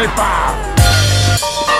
J'ai pas.